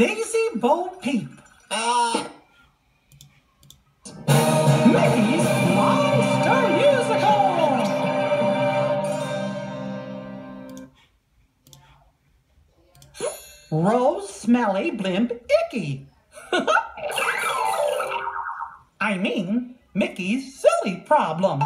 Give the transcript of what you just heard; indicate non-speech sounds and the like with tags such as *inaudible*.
Daisy Bo Peep. Uh. Mickey's Monster Musical. Rose Smelly Blimp Icky. *laughs* I mean, Mickey's silly problem.